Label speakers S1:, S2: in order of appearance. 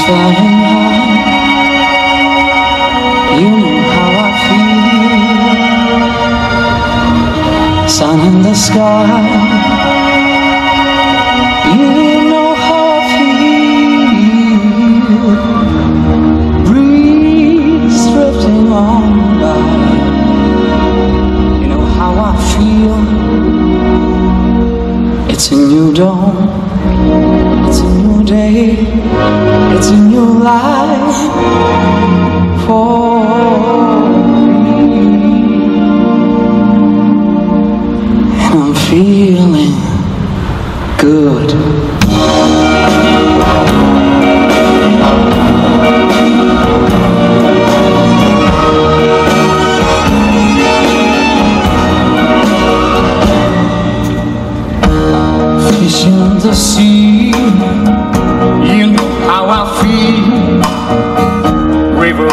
S1: You know how I feel. Sun in the sky. You know how I feel. Breeze drifting on by. You know how I feel. It's a new dawn. Life for me. And I'm feeling good. The sea,